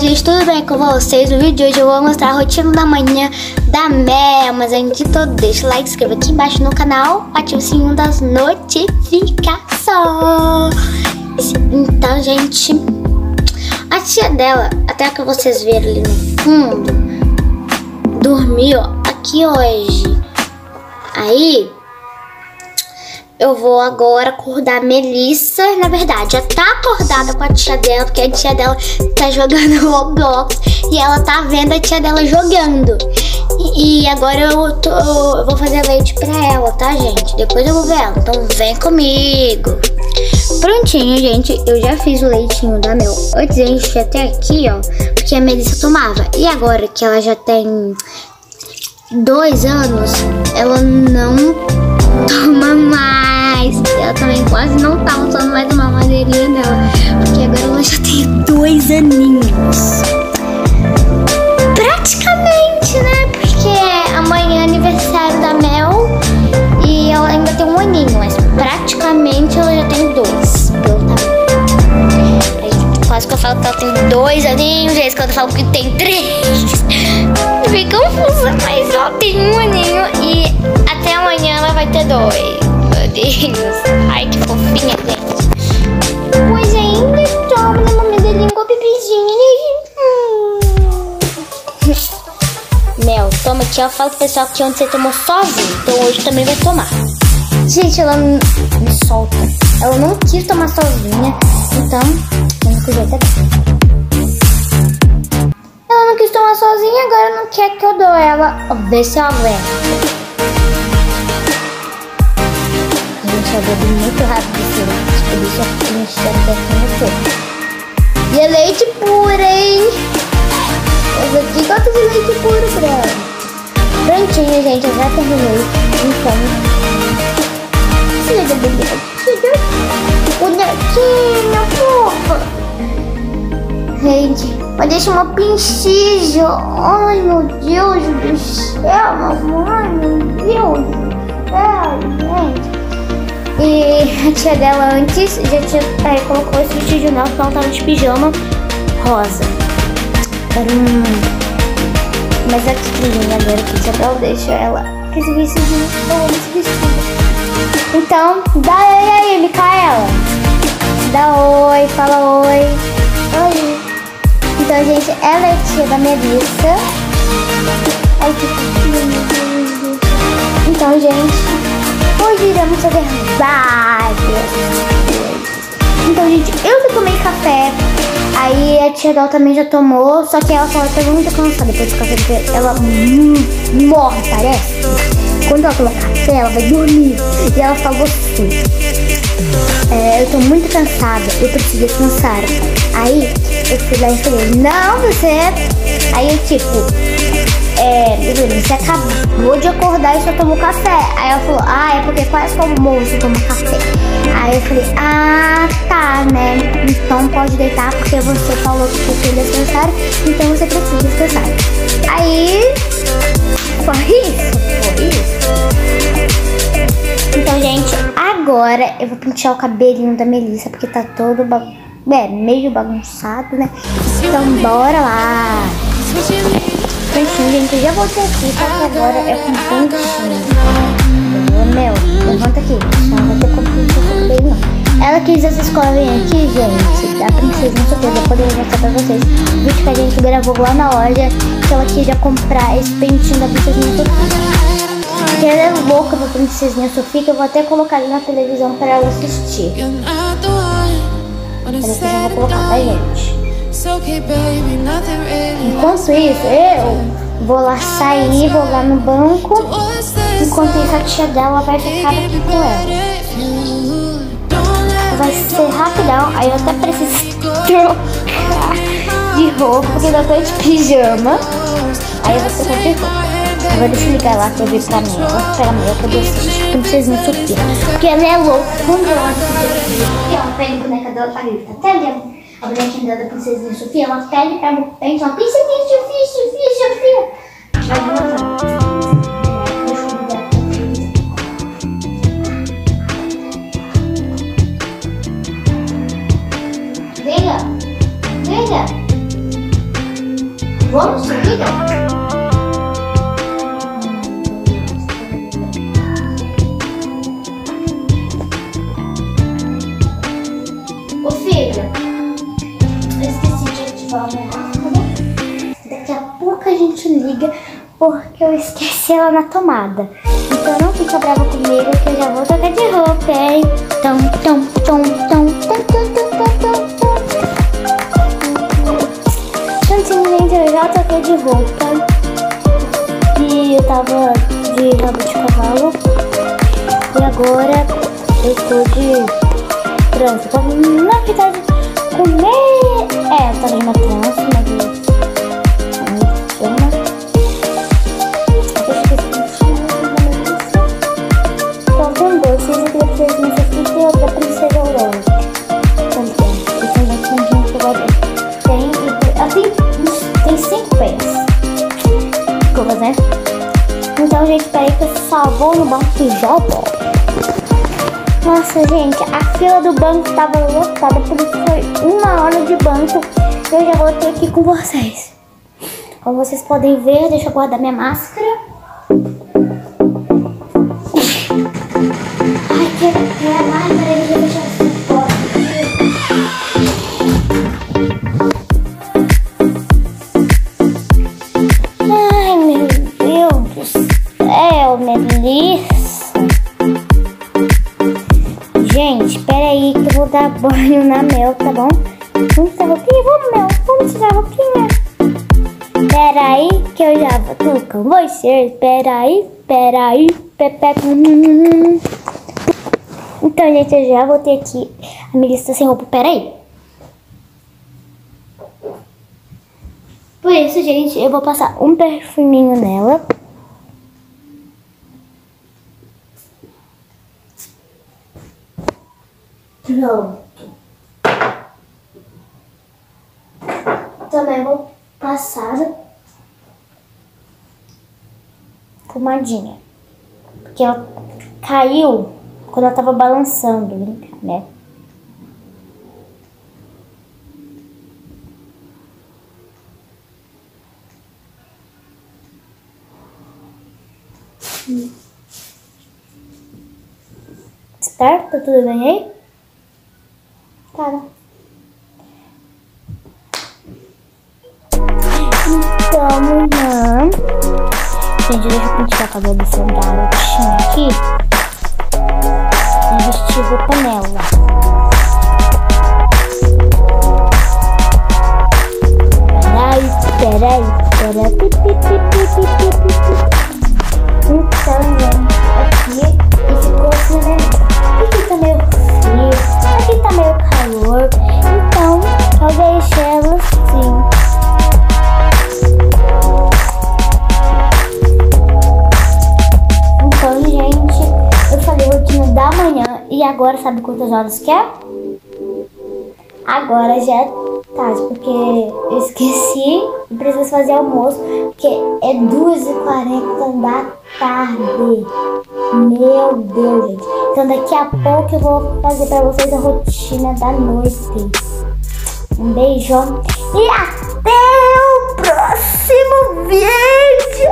gente, tudo bem com vocês? No vídeo de hoje eu vou mostrar a rotina da manhã da Mel Mas antes de tudo, deixa o like, inscreva aqui embaixo no canal Ative o sininho das notificações Então, gente A tia dela, até que vocês viram ali no fundo Dormiu aqui hoje Aí eu vou agora acordar a Melissa. Na verdade, já tá acordada com a tia dela, porque a tia dela tá jogando Roblox e ela tá vendo a tia dela jogando. E, agora eu, tô, eu vou fazer leite pra ela, tá, gente? Depois eu vou ver ela. Então vem comigo. Prontinho, gente. Eu já fiz o leitinho da Mel. Antes a gente até aqui, ó, porque a Melissa tomava. E agora que ela já tem dois anos, ela não toma mais. Ela também quase não tá usando mais uma madeirinha dela. Porque agora ela já tem dois aninhos. Praticamente, né? Porque amanhã é aniversário da Mel e ela ainda tem um aninho, mas praticamente ela já tem dois. Quase que eu falo que ela tem dois aninhos, vezes quando eu falo que tem três. Fiquei confusa, mas ela tem um aninho e até amanhã ela vai ter dois. Ai, que fofinha, gente. Pois ainda toma na mamãe língua pipizinho. Hum. Mel, toma aqui. Eu falo pro pessoal que ontem você tomou sozinho. Então hoje também vai tomar. Gente, ela me solta. Ela não quis tomar sozinha. Então, eu não quiser Ela não quis tomar sozinha, agora não quer que eu dou ela. Vê se ela aguenta. Eu bebi muito rápido. Por isso eu encher um pouquinho E é leite puro, hein? Esse aqui gosta de leite puro ela. Prontinho, gente. Eu já terminei. Então. Chega, bebê. Chega. Bonequinho, fofa. Gente, mas deixa uma pincija. Ai, meu Deus do céu, mamãe. Meu Deus do céu, gente. E a tia dela antes já tinha aí, colocou esse vestido novo, então ela tava de pijama rosa. Era um. Mas a tirinha agora que tia dela deixa ela esse vestidinho. Eu amo esse vestido. Então, dá oi aí, Micaela. Dá oi, fala oi. Oi. Então, gente, ela é tia da Melissa. Iremos fazer várias. Então, gente, eu já tomei café. Aí a tia Dal também já tomou. Só que ela falou que tá muito cansada depois do café. Porque ela morre, parece. Quando ela toma café, ela vai dormir. E ela falou assim: é, Eu tô muito cansada, eu preciso descansar. Aí eu fui lá e falei: Não, você. Aí eu, tipo, é, você acabou de acordar e só tomou café. Aí ela falou, ah, é quase como moço toma café. Aí eu falei, ah, tá, né? Então pode deitar porque você falou que precisa descansar, então você precisa descansar. Aí, foi isso, foi isso. Então, gente, agora eu vou pentear o cabelinho da Melissa, porque tá todo é, meio bagunçado, né? Então, bora lá! Prontinho, gente, eu já voltei aqui, só que agora é com pontinho. Meu, levanta aqui. Não vai ter como pintar bem, não. Ela quis essa escovinha aqui, gente, da Princesa Sofia. Eu poderia mostrar pra vocês. O vídeo que a gente gravou lá na loja, que ela queria comprar esse pentinho da Princesinha Sofia. Porque ela é louca da Princesinha Sofia, que eu vou até colocar ali na televisão pra ela assistir. Peraí que eu já vou colocar, tá, gente? Enquanto isso, eu vou lá sair, vou lá no banco. Enquanto a tia dela vai ficar aqui com ela. Vai ser rapidão, aí eu até preciso trocar de roupa, porque eu tô de pijama. Aí eu vou trocar de roupa. Agora deixa eu ligar lá a TV pra mim. Eu vou esperar melhor pra eu assistir Princesinha Sofia. Porque ela é louca. Quando ela assiste, ela pega a boneca dela pra gritar. Até lembra a bonequinha da princesinha Sofia, ela pega e pega o pente, ela princesinha eu esqueci ela na tomada. Então não fica brava comigo que eu já vou trocar de roupa, hein? Tom, tom, tom, tom, tom, tom, tom, tom, tom. Então, gente, eu já troquei de roupa. E eu tava de rabo de cavalo. E agora eu tô de trança. Tava, na verdade, comer... É, eu tava de uma trança, mas e volto. Nossa, gente, a fila do banco tava lotada, por isso foi uma hora de banco. Eu já voltei aqui com vocês. Como vocês podem ver, deixa eu guardar minha máscara. Ai, que minha máscara, deixa banho na Mel, tá bom? Vamos tirar a roupinha? Vamos, Mel. Vamos tirar a roupinha. Peraí que eu já vou. Com vocês. Peraí, peraí. Pepe. Então, gente, eu já voltei aqui. A Melissa tá sem roupa. Peraí. Por isso, gente, eu vou passar um perfuminho nela. Pronto. Também vou passar pomadinha. Porque ela caiu quando ela tava balançando, né? Certo? Tá tudo bem aí? Tá. acabou de sobrar o que tinha aqui. Quantas horas que é? Agora já é tarde, porque eu esqueci e preciso fazer almoço, porque é 2h40 da tarde. Meu Deus, gente. Então daqui a pouco eu vou fazer pra vocês a rotina da noite. Um beijo e até o próximo vídeo!